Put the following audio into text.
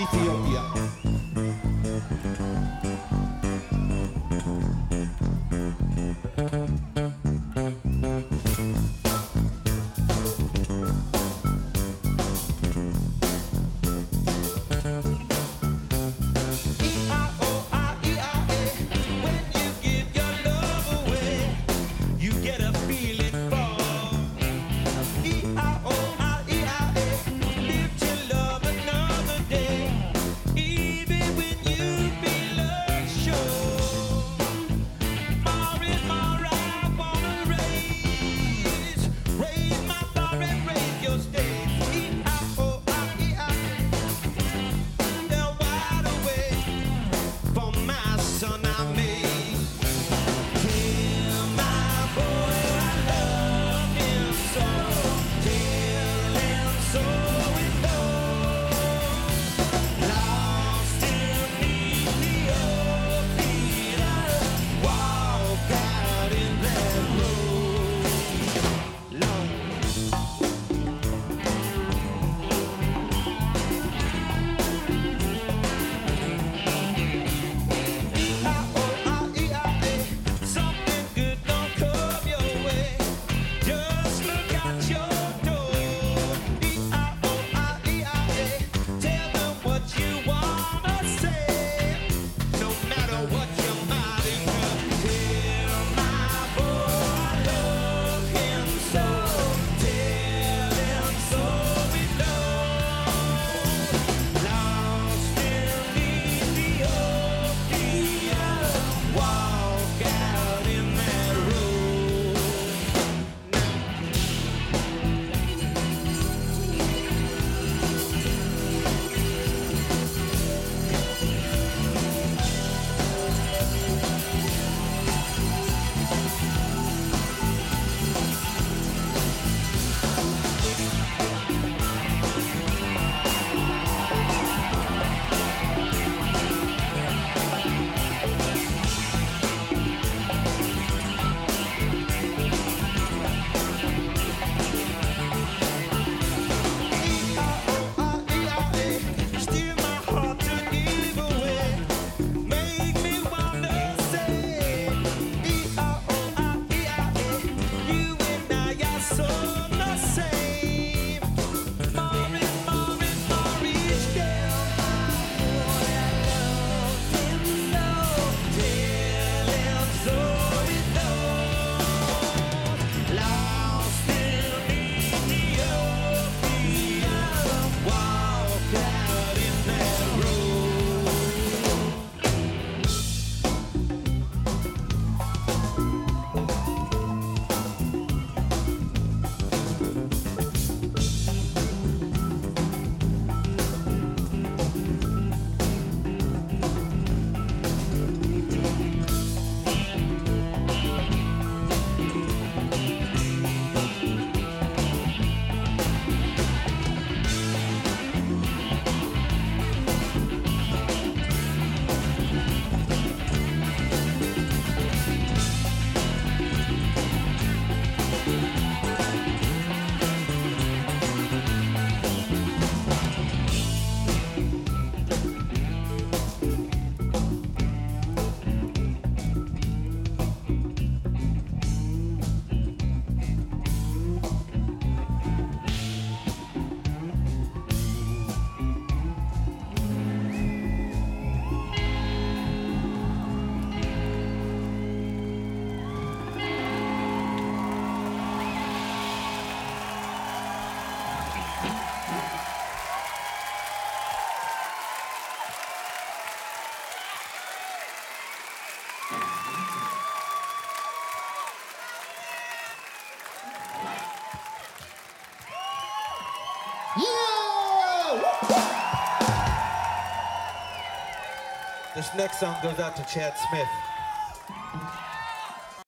Ethiopia. This next song goes out to Chad Smith.